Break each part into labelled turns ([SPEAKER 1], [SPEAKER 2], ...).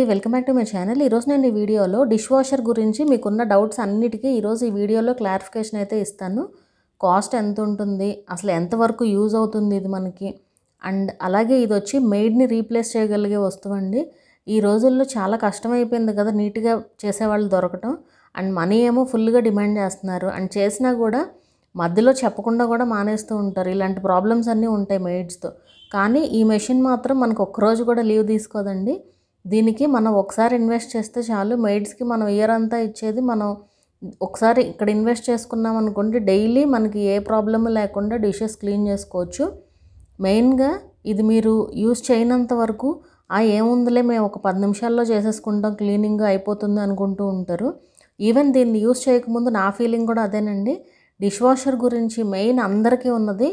[SPEAKER 1] అండి. Welcome back to my channel. ఈరోజు నేను ఈ వీడియోలో డిష్ వాషర్ గురించి మీకున్న డౌట్స్ అన్నిటికీ ఈరోజు ఈ వీడియోలో క్లారిఫికేషన్ అయితే ఇస్తాను. కాస్ట్ ఎంత ఉంటుంది? అసలు ఎంతవరకు యూజ్ అవుతుంది ఇది మనకి? అండ్ అలాగే ఇది వచ్చి మెయిడ్ని రీప్లేస్ చేయగలిగే వస్తువు అండి. ఈ రోజుల్లో చాలా కష్టమైపోయింది కదా నీట్గా చేసేవాళ్ళు దొరకటం. అండ్ మనీ ఏమో ఫుల్గా డిమాండ్ చేస్తున్నారు. అండ్ చేసినా కూడా మధ్యలో చెప్పకుండా కూడా మానేస్తూ ఉంటారు. ఇలాంటి ప్రాబ్లమ్స్ అన్నీ ఉంటాయి మెయిడ్స్తో కానీ ఈ మెషిన్ మాత్రం మనకు ఒక్కరోజు కూడా లీవ్ తీసుకోదండి. దీనికి మనం ఒకసారి ఇన్వెస్ట్ చేస్తే చాలు. మెయిడ్స్కి మనం ఇయర్ అంతా ఇచ్చేది మనం ఒకసారి ఇక్కడ ఇన్వెస్ట్ చేసుకున్నాం అనుకోండి డైలీ మనకి ఏ ప్రాబ్లమ్ లేకుండా డిషెస్ క్లీన్ చేసుకోవచ్చు. మెయిన్గా ఇది మీరు యూస్ చేయనంత వరకు ఆ ఏముందిలే మేము ఒక పది నిమిషాల్లో చేసేసుకుంటాం క్లీనింగ్ అయిపోతుంది అనుకుంటూ ఉంటారు. ఈవెన్ దీన్ని యూస్ చేయకముందు నా ఫీలింగ్ కూడా అదేనండి. డిష్ వాషర్ గురించి మెయిన్ అందరికీ ఉన్నది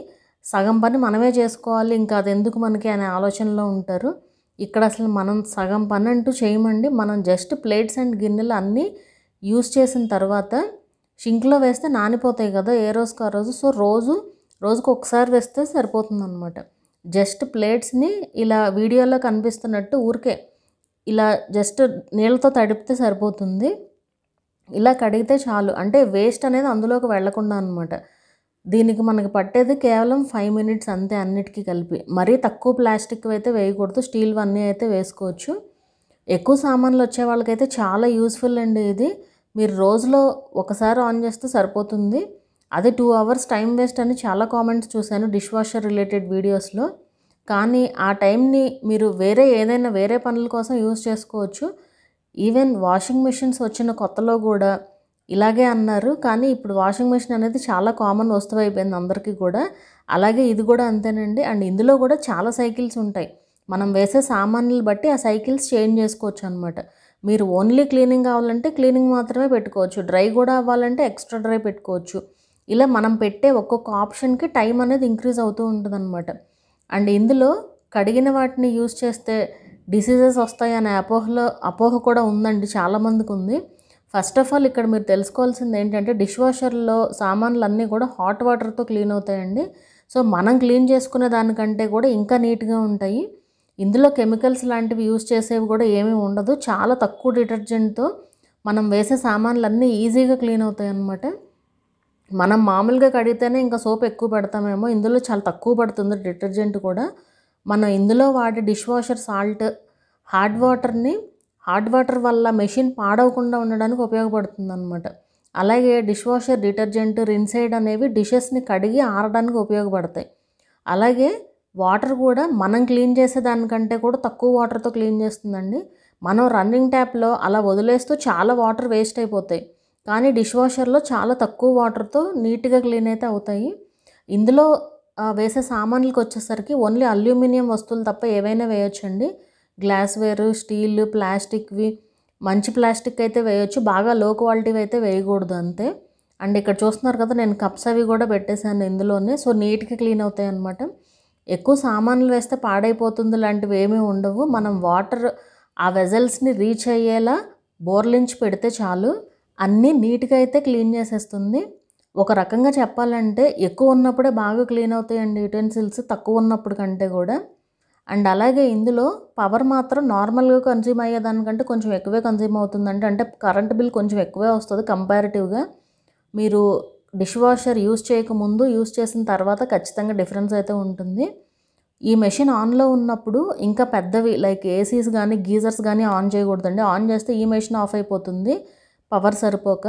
[SPEAKER 1] సగం పని మనమే చేసుకోవాలి ఇంకా అది ఎందుకు మనకి అనే ఆలోచనలో ఉంటారు. ఇక్కడ అసలు మనం సగం పని అంటూ చేయమండి. మనం జస్ట్ ప్లేట్స్ అండ్ గిన్నెలు అన్నీ యూస్ చేసిన తర్వాత షింక్లో వేస్తే నానిపోతాయి కదా ఏ రోజుకు ఆ రోజు? సో రోజు రోజుకు ఒకసారి వేస్తే సరిపోతుంది అనమాట జస్ట్ ప్లేట్స్ని ఇలా వీడియోలో కనిపిస్తున్నట్టు ఊరికే ఇలా జస్ట్ నీళ్ళతో తడిపితే సరిపోతుంది. ఇలా కడిగితే చాలు. అంటే వేస్ట్ అనేది అందులోకి వెళ్ళకుండా అనమాట దీనికి మనకి పట్టేది కేవలం ఫైవ్ మినిట్స్ అంతే అన్నిటికీ కలిపి. మరీ తక్కువ ప్లాస్టిక్ అయితే వేయకూడదు. స్టీల్ అన్నీ అయితే వేసుకోవచ్చు. ఎక్కువ సామాన్లు వచ్చే వాళ్ళకైతే చాలా యూస్ఫుల్ అండి ఇది. మీరు రోజులో ఒకసారి ఆన్ చేస్తే సరిపోతుంది. అదే టూ అవర్స్ టైం వేస్ట్ అని చాలా కామెంట్స్ చూశాను డిష్ వాషర్ రిలేటెడ్ వీడియోస్లో కానీ ఆ టైంని మీరు వేరే ఏదైనా వేరే పనుల కోసం యూస్ చేసుకోవచ్చు. ఈవెన్ వాషింగ్ మిషన్స్ వచ్చిన కొత్తలో కూడా ఇలాగే అన్నారు. కానీ ఇప్పుడు వాషింగ్ మిషన్ అనేది చాలా కామన్ వస్తువు అయిపోయింది అందరికీ కూడా. అలాగే ఇది కూడా అంతేనండి. అండ్ ఇందులో కూడా చాలా సైకిల్స్ ఉంటాయి. మనం వేసే సామాన్లు బట్టి ఆ సైకిల్స్ చేంజ్ చేసుకోవచ్చు అనమాట మీరు ఓన్లీ క్లీనింగ్ కావాలంటే క్లీనింగ్ మాత్రమే పెట్టుకోవచ్చు. డ్రై కూడా అవ్వాలంటే ఎక్స్ట్రా డ్రై పెట్టుకోవచ్చు. ఇలా మనం పెట్టే ఒక్కొక్క ఆప్షన్కి టైం అనేది ఇంక్రీజ్ అవుతూ ఉంటుంది అండ్ ఇందులో కడిగిన వాటిని యూజ్ చేస్తే డిసీజెస్ వస్తాయనే అపోహలో అపోహ కూడా ఉందండి. చాలామందికి ఉంది. ఫస్ట్ ఆఫ్ ఆల్ ఇక్కడ మీరు తెలుసుకోవాల్సింది ఏంటంటే డిష్ వాషర్లో సామాన్లు అన్నీ కూడా హాట్ వాటర్తో క్లీన్ అవుతాయండి. సో మనం క్లీన్ చేసుకునే దానికంటే కూడా ఇంకా నీట్గా ఉంటాయి. ఇందులో కెమికల్స్ లాంటివి యూజ్ చేసేవి కూడా ఏమీ ఉండదు. చాలా తక్కువ డిటర్జెంట్తో మనం వేసే సామాన్లు ఈజీగా క్లీన్ అవుతాయి అన్నమాట మనం మామూలుగా కడిగితేనే ఇంకా సోప్ ఎక్కువ పెడతామేమో. ఇందులో చాలా తక్కువ పడుతుంది డిటర్జెంట్ కూడా. మనం ఇందులో వాడే డిష్ వాషర్ సాల్ట్ హార్డ్ వాటర్ని హాట్ వాటర్ వల్ల మెషిన్ పాడవకుండా ఉండడానికి ఉపయోగపడుతుంది అనమాట అలాగే డిష్ వాషర్ డిటర్జెంట్ రిన్సైడ్ అనేవి డిషెస్ని కడిగి ఆరడానికి ఉపయోగపడతాయి. అలాగే వాటర్ కూడా మనం క్లీన్ చేసే దానికంటే కూడా తక్కువ వాటర్తో క్లీన్ చేస్తుందండి. మనం రన్నింగ్ ట్యాప్లో అలా వదిలేస్తూ చాలా వాటర్ వేస్ట్ అయిపోతాయి. కానీ డిష్ వాషర్లో చాలా తక్కువ వాటర్తో నీట్గా క్లీన్ అయితే అవుతాయి. ఇందులో వేసే సామాన్లకు వచ్చేసరికి ఓన్లీ అల్యూమినియం వస్తువులు తప్ప ఏవైనా వేయొచ్చండి. గ్లాస్వేర్ స్టీల్ ప్లాస్టిక్వి మంచి ప్లాస్టిక్ అయితే వేయొచ్చు బాగా లో క్వాలిటీవి అయితే వేయకూడదు అంతే. అండ్ ఇక్కడ చూస్తున్నారు కదా నేను కప్స్ అవి కూడా పెట్టేశాను ఇందులోనే. సో నీట్గా క్లీన్ అవుతాయి అనమాట ఎక్కువ సామాన్లు వేస్తే పాడైపోతుంది లాంటివి ఏమీ ఉండవు. మనం వాటర్ ఆ వెజల్స్ని రీచ్ అయ్యేలా బోర్లించి పెడితే చాలు. అన్నీ నీట్గా అయితే క్లీన్ చేసేస్తుంది. ఒక రకంగా చెప్పాలంటే ఎక్కువ ఉన్నప్పుడే బాగా క్లీన్ అవుతాయండి యుటెన్సిల్స్ తక్కువ ఉన్నప్పుడు కంటే కూడా. అండ్ అలాగే ఇందులో పవర్ మాత్రం నార్మల్గా కన్జ్యూమ్ అయ్యేదానికంటే కొంచెం ఎక్కువే కన్జ్యూమ్ అవుతుందంటే అంటే కరెంట్ బిల్ కొంచెం ఎక్కువే వస్తుంది కంపారిటివ్గా మీరు డిష్ వాషర్ యూస్ చేయకముందు యూస్ చేసిన తర్వాత ఖచ్చితంగా డిఫరెన్స్ అయితే ఉంటుంది. ఈ మెషిన్ ఆన్లో ఉన్నప్పుడు ఇంకా పెద్దవి లైక్ ఏసీస్ కానీ గీజర్స్ కానీ ఆన్ చేయకూడదండి. ఆన్ చేస్తే ఈ మెషిన్ ఆఫ్ అయిపోతుంది పవర్ సరిపోక.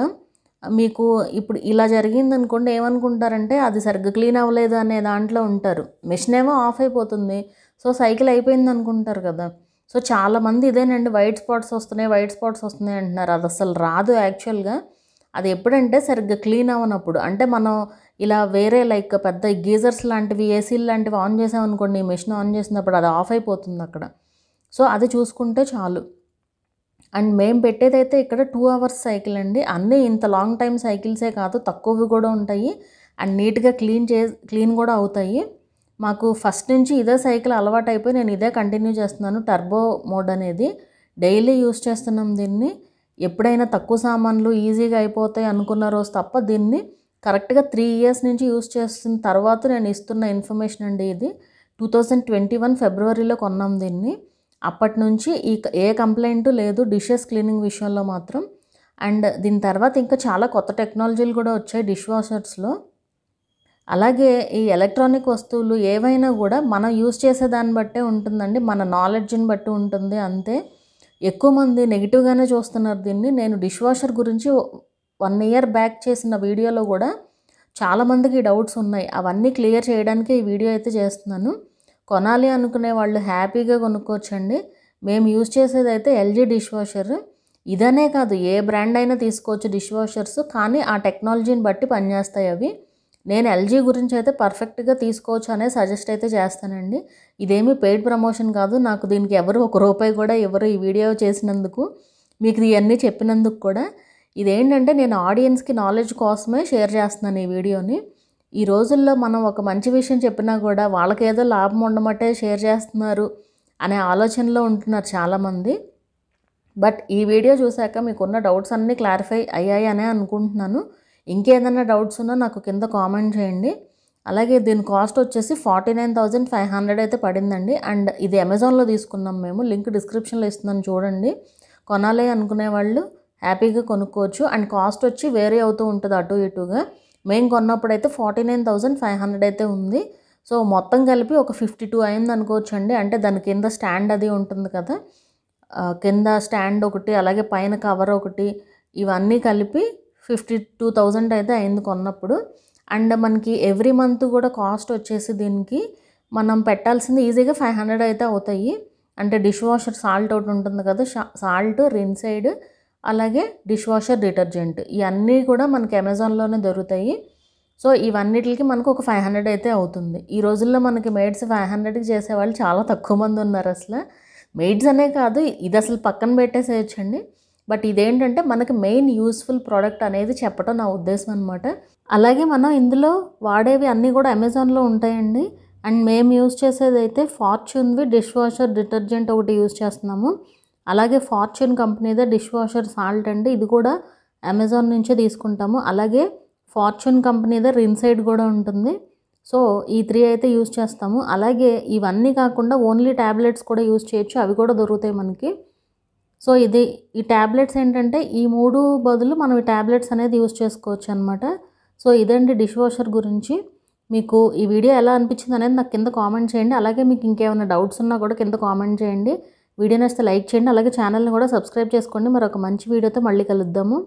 [SPEAKER 1] మీకు ఇప్పుడు ఇలా జరిగింది అనుకోండి ఏమనుకుంటారంటే అది సరిగ్గా క్లీన్ అవ్వలేదు అనే దాంట్లో ఉంటారు. మెషిన్ ఏమో ఆఫ్ అయిపోతుంది. సో సైకిల్ అయిపోయింది అనుకుంటారు కదా. సో చాలామంది ఇదేనండి వైట్ స్పాట్స్ వస్తున్నాయి వైట్ స్పాట్స్ వస్తున్నాయి అంటున్నారు. అది అసలు రాదు యాక్చువల్గా. అది ఎప్పుడంటే సరిగ్గా క్లీన్ అవ్వనప్పుడు. అంటే మనం ఇలా వేరే లైక్ పెద్ద గీజర్స్ లాంటివి ఏసీలు లాంటివి ఆన్ చేసామనుకోండి ఈ మెషిన్ ఆన్ చేసినప్పుడు అది ఆఫ్ అయిపోతుంది అక్కడ. సో అది చూసుకుంటే చాలు. అండ్ మేము పెట్టేదైతే ఇక్కడ టూ అవర్స్ సైకిల్ అండి. అన్నీ ఇంత లాంగ్ టైం సైకిల్సే కాదు తక్కువవి కూడా ఉంటాయి. అండ్ నీట్గా క్లీన్ చే క్లీన్ కూడా అవుతాయి. మాకు ఫస్ట్ నుంచి ఇదే సైకిల్ అలవాటు అయిపోయి నేను ఇదే కంటిన్యూ చేస్తున్నాను టర్బో మోడ్ అనేది. డైలీ యూస్ చేస్తున్నాం దీన్ని. ఎప్పుడైనా తక్కువ సామాన్లు ఈజీగా అయిపోతాయి అనుకున్న రోజు తప్ప దీన్ని కరెక్ట్గా త్రీ ఇయర్స్ నుంచి యూస్ చేస్తున్న తర్వాత నేను ఇస్తున్న ఇన్ఫర్మేషన్ అండి ఇది. టూ థౌజండ్ ట్వంటీ వన్ ఫిబ్రవరిలో కొన్నాం దీన్ని. అప్పటి నుంచి ఈ ఏ కంప్లైంట్ లేదు డిషెస్ క్లీనింగ్ విషయంలో మాత్రం. అండ్ దీని తర్వాత ఇంకా చాలా కొత్త టెక్నాలజీలు కూడా వచ్చాయి డిష్ వాషర్స్లో. అలాగే ఈ ఎలక్ట్రానిక్ వస్తువులు ఏవైనా కూడా మనం యూజ్ చేసే దాన్ని బట్టే ఉంటుందండి మన నాలెడ్జ్ని బట్టి ఉంటుంది. అంతే. ఎక్కువ మంది నెగిటివ్గానే చూస్తున్నారు దీన్ని. నేను డిష్ వాషర్ గురించి వన్ ఇయర్ బ్యాక్ చేసిన వీడియోలో కూడా చాలామందికి డౌట్స్ ఉన్నాయి. అవన్నీ క్లియర్ చేయడానికి ఈ వీడియో అయితే చేస్తున్నాను. కొనాలి అనుకునే వాళ్ళు హ్యాపీగా కొనుక్కోవచ్చండి. మేము యూజ్ చేసేది అయితే ఎల్జీ డిష్ వాషర్ ఇదనే కాదు ఏ బ్రాండ్ అయినా తీసుకోవచ్చు డిష్ వాషర్స్ కానీ ఆ టెక్నాలజీని బట్టి పనిచేస్తాయి అవి. నేను ఎల్జీ గురించి అయితే పర్ఫెక్ట్గా తీసుకోవచ్చు అనే సజెస్ట్ అయితే చేస్తానండి. ఇదేమీ పెయిడ్ ప్రమోషన్ కాదు నాకు దీనికి ఎవరు ఒక రూపాయి కూడా ఎవరు ఈ వీడియో చేసినందుకు. మీకు ఇవన్నీ చెప్పినందుకు కూడా. ఇదేంటంటే నేను ఆడియన్స్కి నాలెడ్జ్ కోసమే షేర్ చేస్తున్నాను ఈ వీడియోని. ఈ రోజుల్లో మనం ఒక మంచి విషయం చెప్పినా కూడా వాళ్ళకేదో లాభం ఉండమటే షేర్ చేస్తున్నారు అనే ఆలోచనలో ఉంటున్నారు చాలామంది. బట్ ఈ వీడియో చూశాక మీకున్న డౌట్స్ అన్నీ క్లారిఫై అయ్యాయి అనే అనుకుంటున్నాను. ఇంకేదైనా డౌట్స్ ఉన్నా నాకు కింద కామెంట్ చేయండి. అలాగే దీని కాస్ట్ వచ్చేసి forty nine thousand five hundred అయితే పడిందండి. అండ్ ఇది అమెజాన్లో తీసుకున్నాం మేము. లింక్ డిస్క్రిప్షన్లో ఇస్తున్నాను చూడండి. కొనాలి అనుకునే వాళ్ళు హ్యాపీగా కొనుక్కోవచ్చు. అండ్ కాస్ట్ వచ్చి వేరే అవుతూ ఉంటుంది అటు ఇటుగా. మేము కొన్నప్పుడు అయితే forty nine thousand five hundred అయితే ఉంది. సో మొత్తం కలిపి ఒక ఫిఫ్టీ టూ అయింది అనుకోవచ్చు అండి అంటే దాని కింద స్టాండ్ అది ఉంటుంది కదా. కింద స్టాండ్ ఒకటి అలాగే పైన కవర్ ఒకటి ఇవన్నీ కలిపి ఫిఫ్టీ టూ థౌజండ్ అయితే అయింది కొన్నప్పుడు. అండ్ మనకి ఎవ్రీ మంత్ కూడా కాస్ట్ వచ్చేసి దీనికి మనం పెట్టాల్సింది ఈజీగా ఫైవ్ హండ్రెడ్ అయితే అవుతాయి. అంటే డిష్ వాషర్ సాల్ట్ ఒకటి ఉంటుంది కదా సాల్ట్ రిన్సైడ్ అలాగే డిష్ వాషర్ డిటర్జెంట్ ఇవన్నీ కూడా మనకి అమెజాన్లోనే దొరుకుతాయి. సో ఇవన్నిటికి మనకు ఒక ఫైవ్ హండ్రెడ్ అయితే అవుతుంది. ఈ రోజుల్లో మనకి మేడ్స్ ఫైవ్ హండ్రెడ్కి చేసేవాళ్ళు చాలా తక్కువ మంది ఉన్నారు అసలు. మెయిడ్స్ అనే కాదు ఇది అసలు పక్కన పెట్టేసేయచ్చండి. బట్ ఇదేంటంటే మనకి మెయిన్ యూస్ఫుల్ ప్రోడక్ట్ అనేది చెప్పడం నా ఉద్దేశం అనమాట అలాగే మనం ఇందులో వాడేవి అన్నీ కూడా అమెజాన్లో ఉంటాయండి. అండ్ మేము యూస్ చేసేది అయితే ఫార్చ్యూన్వి డిష్ వాషర్ డిటర్జెంట్ ఒకటి యూస్ చేస్తున్నాము. అలాగే ఫార్చ్యూన్ కంపెనీదే డిష్ వాషర్ సాల్ట్ అండి. ఇది కూడా అమెజాన్ నుంచే తీసుకుంటాము. అలాగే ఫార్చ్యూన్ కంపెనీదే రిన్సైడ్ కూడా ఉంటుంది. సో ఈ త్రీ అయితే యూస్ చేస్తాము. అలాగే ఇవన్నీ కాకుండా ఓన్లీ ట్యాబ్లెట్స్ కూడా యూస్ చేయొచ్చు. అవి కూడా దొరుకుతాయి మనకి. సో ఇది ఈ ట్యాబ్లెట్స్ ఏంటంటే ఈ మూడు బదులు మనం ఈ ట్యాబ్లెట్స్ అనేది యూస్ చేసుకోవచ్చు అనమాట సో ఇదండి డిష్ వాషర్ గురించి. మీకు ఈ వీడియో ఎలా అనిపించింది అనేది నాకు కింద కామెంట్ చేయండి. అలాగే మీకు ఇంకేమైనా డౌట్స్ ఉన్నా కూడా కింద కామెంట్ చేయండి. వీడియో నచ్చితే లైక్ చేయండి అలాగే ఛానల్ని కూడా సబ్స్క్రైబ్ చేసుకోండి. మరొక మంచి వీడియోతో మళ్ళీ కలుద్దాము.